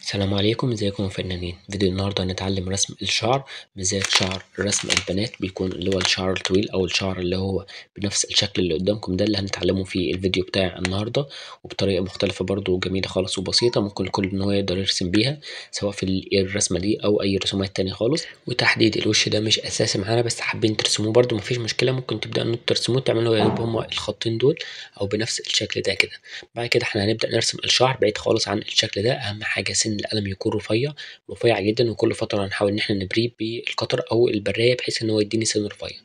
السلام عليكم ازيكم يا فنانين؟ فيديو النهارده هنتعلم رسم الشعر بالذات شعر رسم البنات بيكون اللي هو الشعر الطويل أو الشعر اللي هو بنفس الشكل اللي قدامكم ده اللي هنتعلمه في الفيديو بتاعي النهارده وبطريقة مختلفة برضو وجميلة خالص وبسيطة ممكن الكل إن هو يقدر يرسم بيها سواء في الرسمة دي أو أي رسومات تانية خالص. وتحديد الوش ده مش أساسي معانا بس حابين ترسموه برضو مفيش مشكلة ممكن تبدأوا إن ترسموه تعملوا يبقى هما الخطين دول أو بنفس الشكل ده كده. بعد كده إحنا هنبدأ نرسم الشعر بعيد خالص عن الشكل ده أهم حاجة القلم يكون رفيع رفيع جدا وكل فترة هنحاول إن إحنا نبريه بال cutter أو البرايه بحيث إن هو يديني سن رفيع.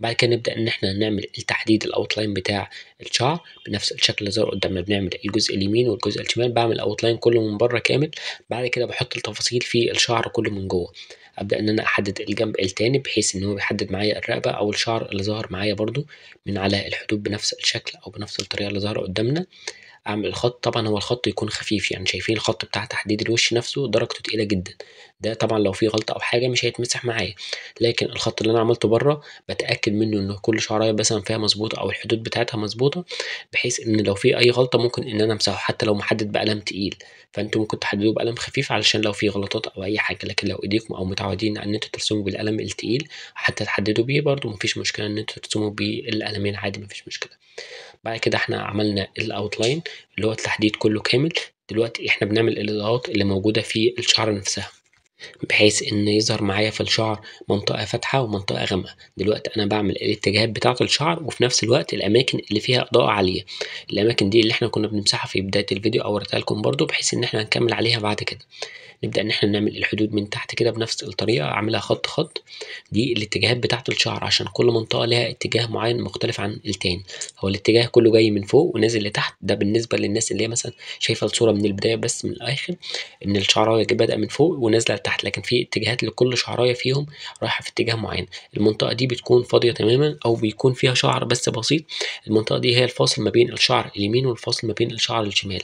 بعد كده نبدأ إن إحنا نعمل التحديد ال outline بتاع الشعر بنفس الشكل اللي ظهر قدامنا. بنعمل الجزء اليمين والجزء الشمال بعمل outline كله من بره كامل. بعد كده بحط التفاصيل في الشعر كله من جوه. أبدأ إن أنا أحدد الجنب التاني بحيث إن هو بيحدد معايا الرقبة أو الشعر اللي ظهر معايا برضو من على الحدود بنفس الشكل أو بنفس الطريقة اللي ظاهره قدامنا. أعمل الخط. طبعا هو الخط يكون خفيف يعني شايفين الخط بتاع تحديد الوش نفسه درجته تقيلة جدا. ده طبعا لو في غلطة أو حاجة مش هيتمسح معايا. لكن الخط اللي أنا عملته بره بتأكد منه إن كل شعرايه مثلا فيها مظبوطة أو الحدود بتاعتها مظبوطة بحيث إن لو في أي غلطة ممكن إن أنا أمسحه حتى لو محدد بقلم تقيل. فأنتوا ممكن تحددوه بقلم خفيف علشان لو في غلطات أو أي حاجة. لكن لو إيديكم أو متعودين إن أنتوا ترسموا بالقلم التقيل حتى تحددوا بيه برده مفيش مشكلة إن أنتوا ترسموا بالقلمين عادي مفيش مشكلة. بعد كده إحنا عملنا الاوتلاين اللي هو التحديد كله كامل. دلوقتي إحنا بنعمل الإضاءات اللي موجودة في الشعر نفسها. بحيث إن يظهر معايا في الشعر منطقة فاتحة ومنطقة غامقة. دلوقتي أنا بعمل الاتجاهات بتاعة الشعر وفي نفس الوقت الأماكن اللي فيها إضاءة عالية. الأماكن دي اللي إحنا كنا بنمسحها في بداية الفيديو أو وريتها لكم برده بحيث إن إحنا نكمل عليها بعد كده. نبدأ إن إحنا نعمل الحدود من تحت كده بنفس الطريقة أعملها خط خط. دي الاتجاهات بتاعة الشعر عشان كل منطقة لها اتجاه معين مختلف عن التاني. هو الاتجاه كله جاي من فوق ونازل لتحت. ده بالنسبة للناس اللي هي مثلا شايفة الصورة من البداية بس من الآخر إن الشعرايه بادئه من فوق ونازلة لتحت. لكن في اتجاهات لكل شعرايه فيهم رايحة في اتجاه معين. المنطقة دي بتكون فاضية تماما أو بيكون فيها شعر بس بسيط. المنطقة دي هي الفاصل ما بين الشعر اليمين والفاصل ما بين الشعر الشمال.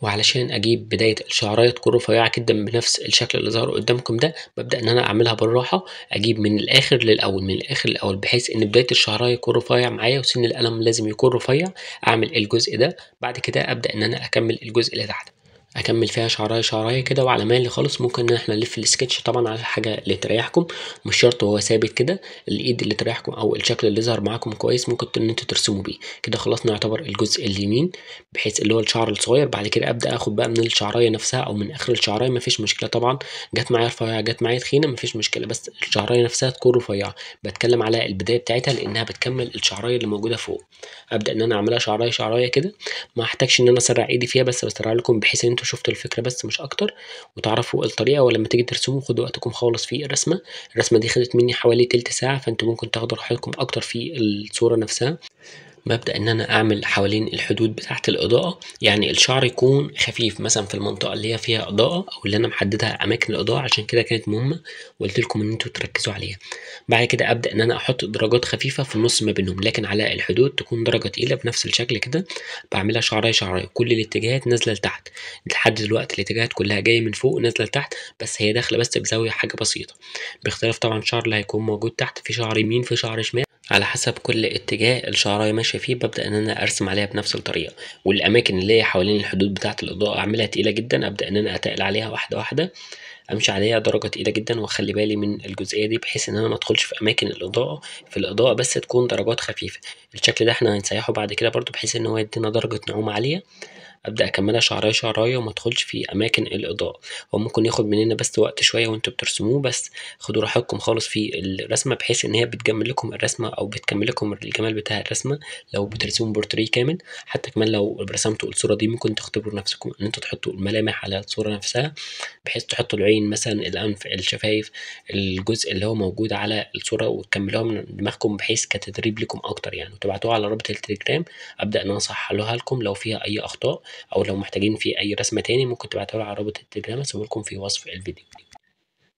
وعلشان أجيب بداية الشعرايه تكون رفيعة جدا بنفس الشكل اللي ظهر قدامكم ده ببدأ إن أنا أعملها بالراحة أجيب من الآخر للأول من الآخر للأول بحيث إن بداية الشعرايه يكون رفيع معايا وسن القلم لازم يكون رفيع أعمل الجزء ده بعد كده أبدأ إن أنا أكمل الجزء اللي تحت. أكمل فيها شعراية شعراية كده وعلى مالي خالص. ممكن إن إحنا نلف السكتش طبعا على الحاجة اللي تريحكم مش شرط هو ثابت كده الإيد اللي تريحكم أو الشكل اللي ظهر معاكم كويس ممكن إن أنتوا ترسموا بيه. كده خلاص نعتبر الجزء اليمين بحيث اللي هو الشعر الصغير. بعد كده أبدأ آخد بقى من الشعراية نفسها أو من آخر الشعراية. مفيش مشكلة طبعا. جت معايا رفيعة جت معايا تخينة مفيش مشكلة. بس الشعراية نفسها تكون رفيعة. بتكلم على البداية بتاعتها لأنها بتكمل الشعراية اللي موجودة فوق. أبدأ إن أنا أعملها شعراية شعراية كده. ما أحتاجش إن أنا أسرع إيدي فيها بس بسرع لكم بحيث إن أنتوا شفتوا الفكرة بس مش أكتر وتعرفوا الطريقة ولما تيجي ترسموا خدوا وقتكم خالص في الرسمة. الرسمة دي خدت مني حوالي تلت ساعة فأنتوا ممكن تاخدوا راحتكم أكتر في الصورة نفسها. ببدأ إن أنا أعمل حوالين الحدود بتاعة الإضاءة يعني الشعر يكون خفيف مثلا في المنطقة اللي هي فيها إضاءة أو اللي أنا محددها أماكن الإضاءة عشان كده كانت مهمة وقلت لكم إن أنتوا تركزوا عليها. بعد كده أبدأ إن أنا أحط درجات خفيفة في النص ما بينهم لكن على الحدود تكون درجة تقيلة بنفس الشكل كده بعملها شعراية شعراية كل الاتجاهات نازلة لتحت. لحد دلوقتي الاتجاهات كلها جاية من فوق نازلة لتحت بس هي داخلة بس بزاوية حاجة بسيطة. باختلاف طبعا الشعر اللي هيكون موجود تحت في شعر يمين في شعر شمال. على حسب كل اتجاه الشعرايه ماشية فيه ببدأ إن أنا أرسم عليها بنفس الطريقة. والأماكن اللي هي حوالين الحدود بتاعة الاضاءه أعملها تقيلة جدا أبدأ إن أنا أتقل عليها واحدة واحدة أمشي عليها درجة تقيلة جدا وأخلي بالي من الجزئية دي بحيث إن أنا ما أدخلش في أماكن الاضاءه في الاضاءه بس تكون درجات خفيفة. الشكل ده إحنا هنسيحه بعد كده برضو بحيث إن هو يدينا درجة نعومة عالية. أبدأ أكملها شعرايه شعرايه وما أدخلش في أماكن الإضاءة. هو ممكن ياخد مننا بس وقت شوية وأنتوا بترسموه بس خدوا راحتكم خالص في الرسمة بحيث إن هي بتجمل لكم الرسمة أو بتكمل لكم الجمال بتاع الرسمة لو بترسموا بورتريه كامل. حتى كمان لو رسمتوا الصورة دي ممكن تختبروا نفسكم إن أنتوا تحطوا الملامح على الصورة نفسها بحيث تحطوا العين مثلا الأنف الشفايف الجزء اللي هو موجود على الصورة وتكملوها من دماغكم بحيث كتدريب لكم أكتر يعني. وتبعتوها على رابط التليجرام أبدأ إن أنا لكم لو فيها أي أخطاء. أو لو محتاجين في أي رسمة تاني ممكن تبعتوها على رابط التليجرام أسيبه لكم في وصف الفيديو.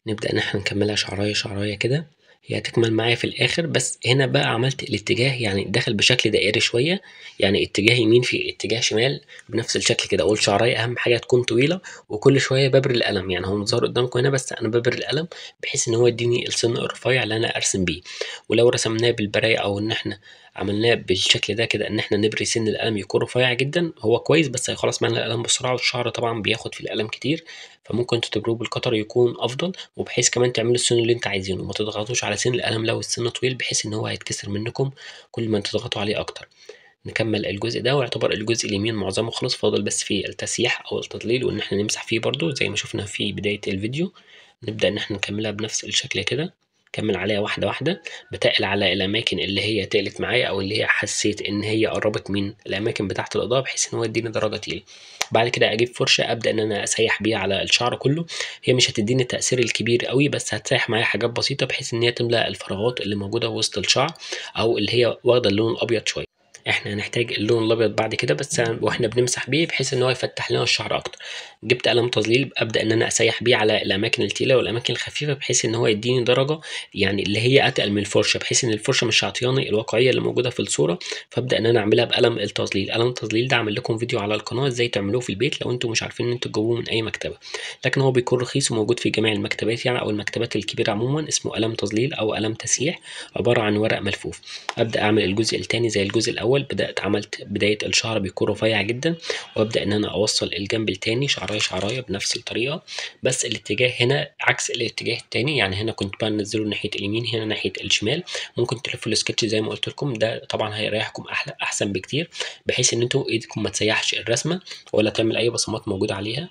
نبدأ إن إحنا نكملها شعرايه شعرايه كده. هي هتكمل معايا في الآخر بس هنا بقى عملت الاتجاه يعني داخل بشكل دائري شوية. يعني اتجاه يمين في اتجاه شمال بنفس الشكل كده. أقول شعرايه أهم حاجة تكون طويلة وكل شوية ببر القلم. يعني هو مظهر قدامكم هنا بس أنا ببر القلم بحيث إن هو يديني السن الرفيع اللي أنا أرسم بيه. ولو رسمناه بالبراية أو إن إحنا عملناه بالشكل ده كده إن إحنا نبري سن القلم يكون رفيع جدا هو كويس بس هيخلص معانا القلم بسرعة والشعر طبعا بياخد في القلم كتير فممكن تبروه بالقطر يكون أفضل وبحيث كمان تعملوا السن اللي انت عايزينه ما تضغطوش على سن القلم لو السن طويل بحيث إن هو هيتكسر منكم كل ما تضغطوا عليه أكتر. نكمل الجزء ده ويعتبر الجزء اليمين معظمه خلص فاضل بس فيه التسييح أو التضليل وإن إحنا نمسح فيه برضو زي ما شفنا في بداية الفيديو. نبدأ إن إحنا نكملها بنفس الشكل كده. كمل عليها واحدة واحدة بتقل على الأماكن اللي هي تقلت معايا أو اللي هي حسيت إن هي قربت من الأماكن بتاعة الإضاءة بحيث إن هو يديني درجة تقيلة. بعد كده أجيب فرشة أبدأ إن أنا أسيح بيها على الشعر كله. هي مش هتديني التأثير الكبير قوي بس هتسيح معايا حاجات بسيطة بحيث إن هي تملأ الفراغات اللي موجودة وسط الشعر أو اللي هي واخدة اللون الأبيض شوية. إحنا هنحتاج اللون الأبيض بعد كده بس وإحنا بنمسح بيه بحيث إن هو يفتح لنا الشعر أكتر. جبت قلم تظليل أبدأ إن أنا أسيح بيه على الأماكن التقيلة والأماكن الخفيفة بحيث إن هو يديني درجة يعني اللي هي أتقل من الفرشة بحيث إن الفرشة مش هتعطيني الواقعية اللي موجودة في الصورة فأبدأ إن أنا أعملها بقلم التظليل. قلم التظليل ده عامل لكم فيديو على القناة إزاي تعملوه في البيت لو أنتم مش عارفين إن أنتوا تجيبوه من أي مكتبة. لكن هو بيكون رخيص وموجود في جميع المكتبات يعني أو المكتبات الكبيرة عموما اسمه قلم تظليل أو قلم تسييح عبارة عن ورق ملفوف. أبدأ أعمل الجزء الثاني زي الجزء الأول. بدأت عملت بداية الشعر بيكون رفيع جدا وأبدأ إن أنا أوصل الجنب التاني شعراية شعراية بنفس الطريقة بس الاتجاه هنا عكس الاتجاه التاني يعني هنا كنت بنزله ناحية اليمين هنا ناحية الشمال ممكن تلفوا السكتش زي ما قلت لكم ده طبعا هيريحكم أحلى أحسن بكتير بحيث إن أنتوا إيدكم ما تسيحش الرسمة ولا تعمل أي بصمات موجودة عليها.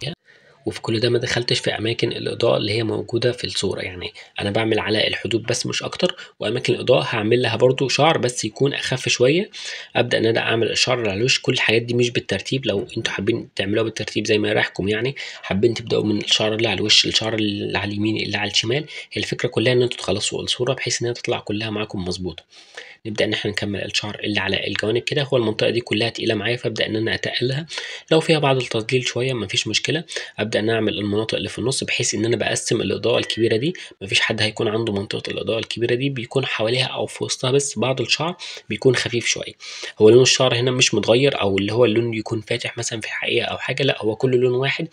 وفي كل ده ما دخلتش في أماكن الإضاءة اللي هي موجودة في الصورة. يعني أنا بعمل على الحدود بس مش أكتر وأماكن الإضاءة هعمل لها برده شعر بس يكون أخف شوية. أبدأ إن أنا أعمل الشعر على الوش كل الحاجات دي مش بالترتيب لو أنتوا حابين تعملوها بالترتيب زي ما يريحكم يعني. حابين تبدأوا من الشعر اللي على الوش الشعر اللي على اليمين اللي على الشمال. هي الفكرة كلها إن أنتوا تخلصوا الصورة بحيث إنها تطلع كلها معاكم مظبوطة. نبدأ إن إحنا نكمل الشعر اللي على الجوانب كده. هو المنطقة دي كلها تقيلة معايا فأبدأ إن أنا أتقلها. لو فيها بعض التضليل شوية مفيش مشكلة. أبدأ ان أعمل المناطق اللي في النص بحيث إن أنا بقسم الإضاءة الكبيرة دي مفيش حد هيكون عنده منطقة الإضاءة الكبيرة دي بيكون حواليها أو في وسطها بس بعض الشعر بيكون خفيف شوية. هو لون الشعر هنا مش متغير أو اللي هو اللون يكون فاتح مثلا في الحقيقة أو حاجة لأ هو كله لون واحد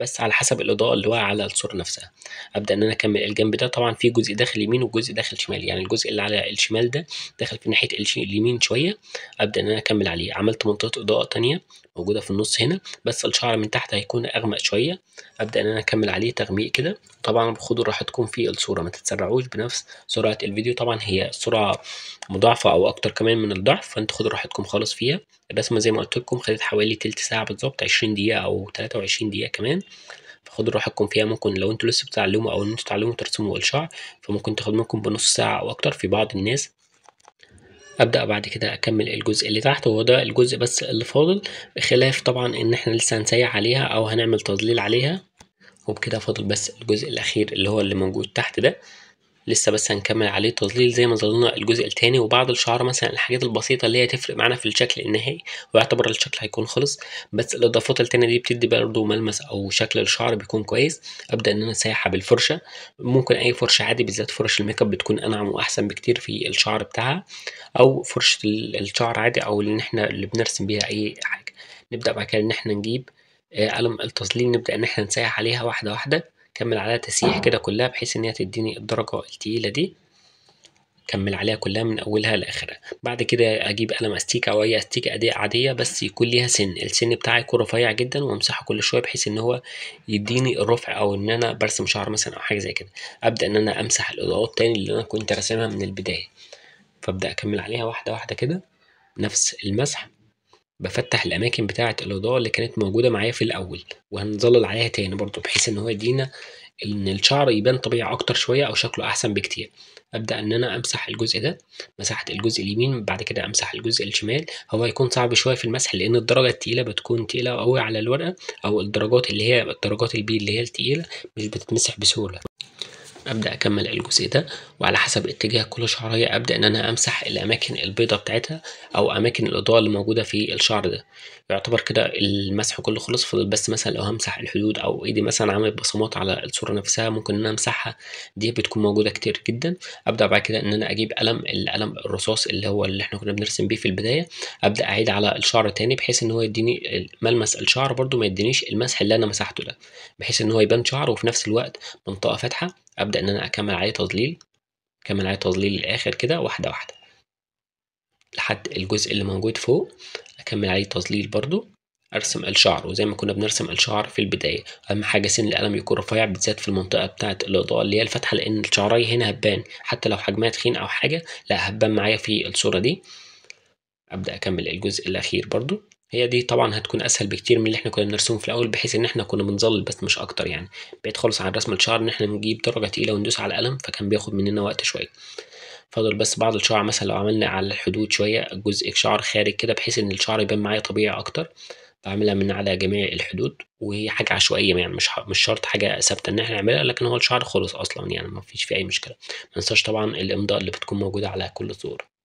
بس على حسب الإضاءة اللي واقعة على الصورة نفسها. أبدأ إن أنا أكمل الجنب ده طبعا في جزء داخل يمين وجزء داخل شمال يعني الجزء اللي على الشمال ده داخل في ناحية اليمين شوية أبدأ إن أنا أكمل عليه. عملت منطقة إضاءة تانية موجودة في النص هنا بس الشعر من تحت هيكون أغمق شوية أبدأ إن أنا أكمل عليه تغميق كده. طبعا خدوا راحتكم في الصورة ما تتسرعوش بنفس سرعة الفيديو. طبعا هي سرعه مضاعفة أو أكتر كمان من الضعف فأنتوا خدوا راحتكم خالص فيها. الرسمة زي ما قلت لكم خدت حوالي تلت ساعة بالظبط 20 دقيقة أو 23 دقيقة كمان. فخدوا راحتكم فيها. ممكن لو أنتوا لسه بتتعلموا أو إن أنتوا تتعلموا ترسموا الشعر فممكن تاخد منكم بنص ساعة أو أكتر في بعض الناس. أبدأ بعد كده أكمل الجزء اللي تحت وهو ده الجزء بس اللي فاضل بخلاف طبعا إن إحنا لسه هنسيح عليها أو هنعمل تظليل عليها وبكده فاضل بس الجزء الأخير اللي هو اللي موجود تحت ده. لسه بس هنكمل عليه تظليل زي ما ظللنا الجزء التاني وبعض الشعر مثلا الحاجات البسيطة اللي هي تفرق معانا في الشكل النهائي ويعتبر الشكل هيكون خلص بس الإضافات التانية دي بتدي برضه ملمس أو شكل الشعر بيكون كويس. أبدأ إن أنا أسيحها بالفرشة. ممكن أي فرشة عادي بالذات فرش الميك أب بتكون أنعم وأحسن بكتير في الشعر بتاعها أو فرشة الشعر عادي أو اللي إحنا اللي بنرسم بيها أي حاجة. نبدأ بعد كده إن إحنا نجيب قلم التظليل نبدأ إن إحنا نسيح عليها واحدة واحدة. كمل عليها تسييح كده كلها بحيث إن هي تديني الدرجة التقيلة دي. كمل عليها كلها من أولها لآخرها. بعد كده أجيب قلم استيكة أو أي استيكة عادية بس يكون ليها سن. السن بتاعي يكون رفيع جدا وأمسحه كل شوية بحيث إن هو يديني الرفع أو إن أنا برسم شعر مثلا أو حاجة زي كده. أبدأ إن أنا أمسح الأضاءات تاني اللي أنا كنت راسمها من البداية. فأبدأ أكمل عليها واحدة واحدة كده. نفس المسح. بفتح الأماكن بتاعة الاضاءه اللي كانت موجودة معايا في الأول وهنظلل عليها تاني برضو بحيث إن هو يدينا إن الشعر يبان طبيعي أكتر شوية أو شكله أحسن بكتير. أبدأ إن أنا أمسح الجزء ده مسحت الجزء اليمين بعد كده أمسح الجزء الشمال. هو هيكون صعب شوية في المسح لأن الدرجة التقيلة بتكون تقيلة قوي على الورقة أو الدرجات اللي هي الدرجات البي اللي هي التقيلة مش بتتمسح بسهولة. أبدأ أكمل الجزء ده وعلى حسب اتجاه كل شعريه أبدأ إن أنا أمسح الأماكن البيضة بتاعتها أو أماكن الاضاءه اللي موجودة في الشعر ده. يعتبر كده المسح كله خلص فاضل بس مثلا لو همسح الحدود أو إيدي مثلا عملت بصمات على الصورة نفسها ممكن إن أنا أمسحها. دي بتكون موجودة كتير جدا. أبدأ بعد كده إن أنا أجيب قلم القلم الرصاص اللي هو اللي إحنا كنا بنرسم بيه في البداية. أبدأ أعيد على الشعر تاني بحيث إن هو يديني ملمس الشعر برده ما يدينيش المسح اللي أنا مسحته ده. بحيث إن هو يبان شعر وفي نفس الوقت منطقة فاتحة. أبدأ إن أنا أكمل عليه تظليل أكمل عليه تظليل للآخر كده واحدة واحدة. لحد الجزء اللي موجود فوق أكمل عليه تظليل برضو أرسم الشعر وزي ما كنا بنرسم الشعر في البداية. أهم حاجة سن القلم يكون رفيع بالذات في المنطقة بتاعة الإضاءة اللي هي الفاتحة لأن الشعراية هنا هتبان حتى لو حجمها تخين أو حاجة لأ هتبان معايا في الصورة دي. أبدأ أكمل الجزء الأخير برضو. هي دي طبعا هتكون أسهل بكتير من اللي إحنا كنا بنرسمه في الأول بحيث إن إحنا كنا بنظلل بس مش أكتر يعني. بعيد خالص عن رسم الشعر إن إحنا نجيب درجة تقيلة وندوس على القلم فكان بياخد مننا وقت شوية. فاضل بس بعض الشعر مثلا لو عملنا على الحدود شوية جزء شعر خارج كده بحيث إن الشعر يبان معايا طبيعي أكتر. بعملها من على جميع الحدود وهي حاجة عشوائية يعني مش مش شرط حاجة ثابتة إن إحنا نعملها لكن هو الشعر خلص أصلا يعني مفيش فيه أي مشكلة. مننساش طبعا الإمضاء اللي بتكون موجودة على كل صورة.